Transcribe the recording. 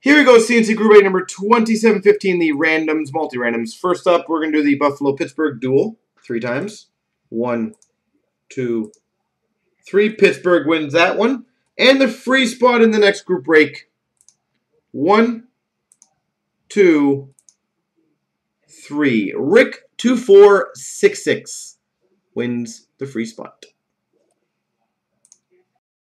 Here we go, CNC Group A number 2715, the randoms, multi-randoms. First up, we're going to do the Buffalo-Pittsburgh duel three times. One, two, three. Pittsburgh wins that one. And the free spot in the next group break. One, two, three. Rick2466 wins the free spot.